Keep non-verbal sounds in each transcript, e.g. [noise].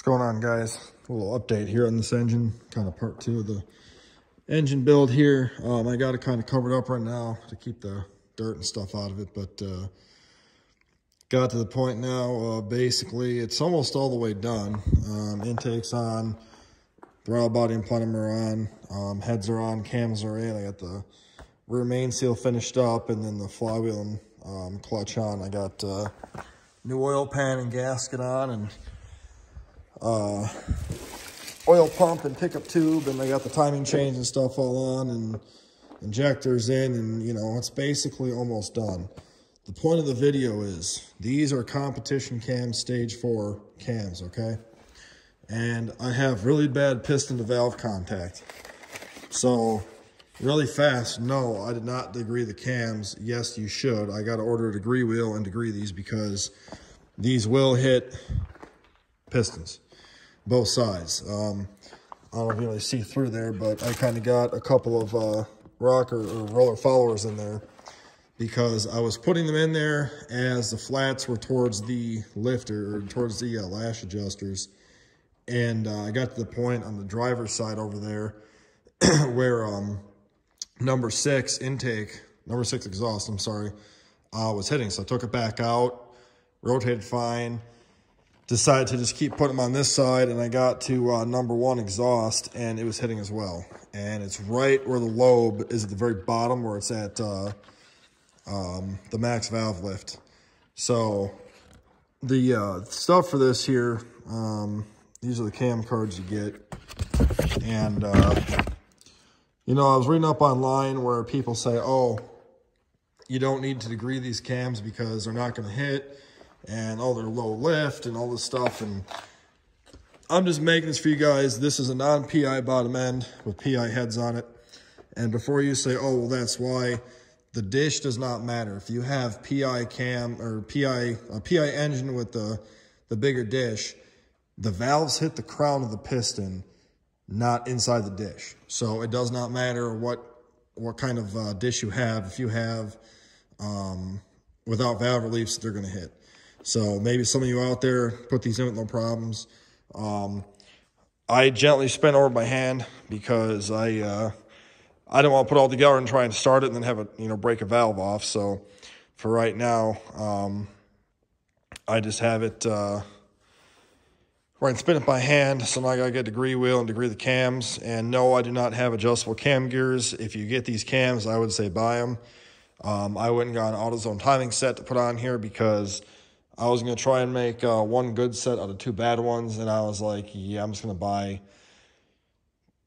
What's going on guys? A little update here on this engine, kind of part two of the engine build here. Um, I got it kind of covered up right now to keep the dirt and stuff out of it, but uh, got to the point now, uh, basically it's almost all the way done. Um, intake's on, throttle body and plenum are on, um, heads are on, cams are in. I got the rear main seal finished up and then the flywheel and um, clutch on. I got uh, new oil pan and gasket on and uh, oil pump and pickup tube, and they got the timing chains and stuff all on, and injectors in, and you know, it's basically almost done. The point of the video is these are competition cams, stage four cams, okay? And I have really bad piston to valve contact. So really fast, no, I did not degree the cams. Yes, you should. I got to order a degree wheel and degree these because these will hit pistons both sides. Um, I don't know if you really see through there, but I kind of got a couple of uh, rocker or roller followers in there because I was putting them in there as the flats were towards the lifter or towards the uh, lash adjusters. And uh, I got to the point on the driver's side over there [clears throat] where um, number six intake, number six exhaust, I'm sorry, uh, was hitting. So I took it back out, rotated fine, decided to just keep putting them on this side and I got to uh, number one exhaust and it was hitting as well. And it's right where the lobe is at the very bottom where it's at uh, um, the max valve lift. So the uh, stuff for this here, um, these are the cam cards you get. And, uh, you know, I was reading up online where people say, oh, you don't need to degree these cams because they're not going to hit and all their low lift and all this stuff. And I'm just making this for you guys. This is a non-PI bottom end with PI heads on it. And before you say, oh, well, that's why, the dish does not matter. If you have PI cam or PI, a PI engine with the, the bigger dish, the valves hit the crown of the piston, not inside the dish. So it does not matter what, what kind of uh, dish you have. If you have um, without valve reliefs, they're going to hit. So maybe some of you out there put these in with no problems. Um, I gently spin over my hand because I uh, I don't want to put all together and try and start it and then have it you know break a valve off. So for right now, um, I just have it uh, right and spin it by hand. So now I gotta get degree wheel and degree the cams. And no, I do not have adjustable cam gears. If you get these cams, I would say buy them. Um, I and got an AutoZone timing set to put on here because I was going to try and make uh, one good set out of two bad ones. And I was like, yeah, I'm just going to buy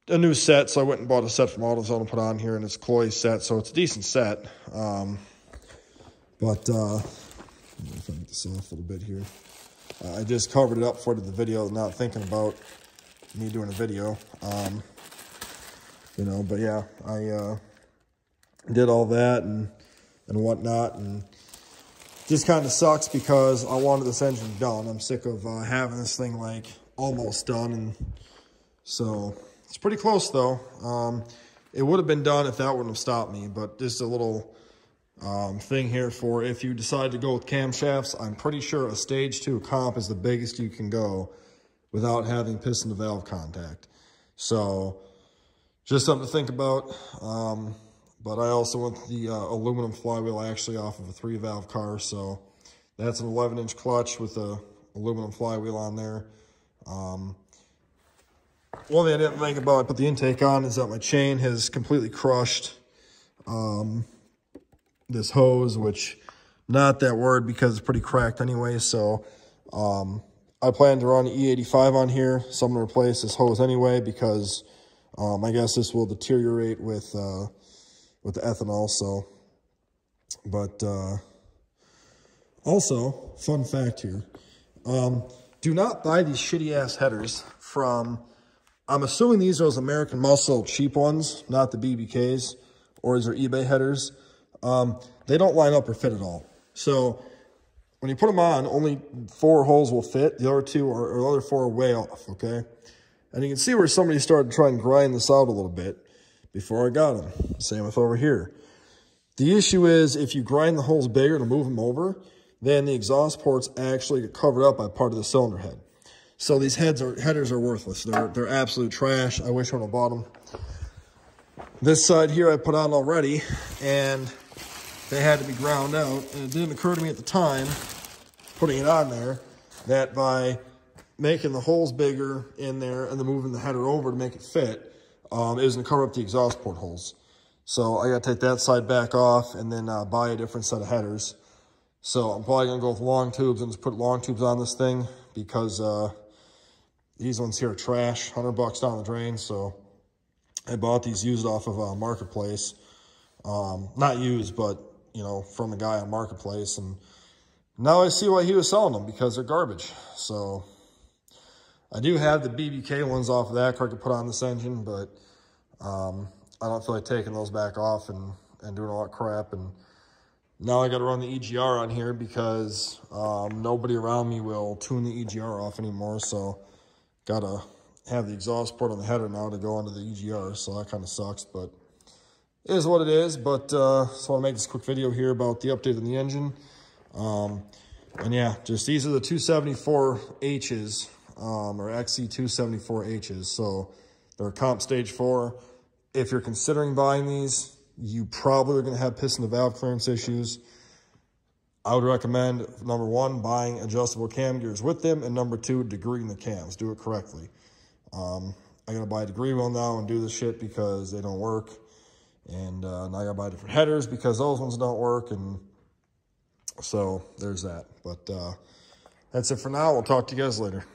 a new set. So I went and bought a set from AutoZone to put on here. And it's Cloyes set. So it's a decent set. Um, but uh, if I get this off a little bit here. Uh, I just covered it up for the video, not thinking about me doing a video. Um, you know, but yeah, I uh, did all that and, and whatnot. And just kind of sucks because I wanted this engine done. I'm sick of uh, having this thing like almost done. And so it's pretty close though. Um, it would have been done if that wouldn't have stopped me, but just a little um, thing here for if you decide to go with camshafts, I'm pretty sure a stage two comp is the biggest you can go without having piston to valve contact. So just something to think about. Um, but I also want the uh, aluminum flywheel actually off of a three valve car. So that's an 11 inch clutch with a aluminum flywheel on there. Um, one thing I didn't think about I put the intake on is that my chain has completely crushed um, this hose, which not that word because it's pretty cracked anyway. So um, I plan to run E85 on here. So I'm going to replace this hose anyway because um, I guess this will deteriorate with uh, with the ethanol. So, but uh, also, fun fact here. Um, do not buy these shitty ass headers from, I'm assuming these are those American Muscle cheap ones, not the BBKs, or is there eBay headers. Um, they don't line up or fit at all. So when you put them on, only four holes will fit. The other two are, or the other four are way off, okay? And you can see where somebody started trying to grind this out a little bit before I got them. Same with over here. The issue is if you grind the holes bigger to move them over, then the exhaust ports actually get covered up by part of the cylinder head. So these heads are headers are worthless. They're they're absolute trash. I wish I would have bought them. This side here I put on already, and they had to be ground out. And it didn't occur to me at the time, putting it on there, that by making the holes bigger in there and then moving the header over to make it fit, um, it was going to cover up the exhaust port holes. So I got to take that side back off and then uh, buy a different set of headers. So I'm probably going to go with long tubes and just put long tubes on this thing because uh, these ones here are trash, 100 bucks down the drain. So I bought these used off of a marketplace. Um, not used, but, you know, from a guy on marketplace. And now I see why he was selling them because they're garbage. So I do have the BBK ones off of that car to put on this engine, but um, I don't feel like taking those back off and, and doing a lot of crap. And now I got to run the EGR on here because um, nobody around me will tune the EGR off anymore. So got to have the exhaust port on the header now to go onto the EGR. So that kind of sucks, but it is what it is. But uh, just want to make this quick video here about the update on the engine. Um, and yeah, just these are the 274Hs um, or XC274Hs. So they're comp stage four. If you're considering buying these, you probably are going to have piston to valve clearance issues. I would recommend, number one, buying adjustable cam gears with them, and number two, degreeing the cams. Do it correctly. Um, I got to buy a degree wheel now and do this shit because they don't work. And uh, now I got to buy different headers because those ones don't work. And so there's that. But uh, that's it for now. We'll talk to you guys later.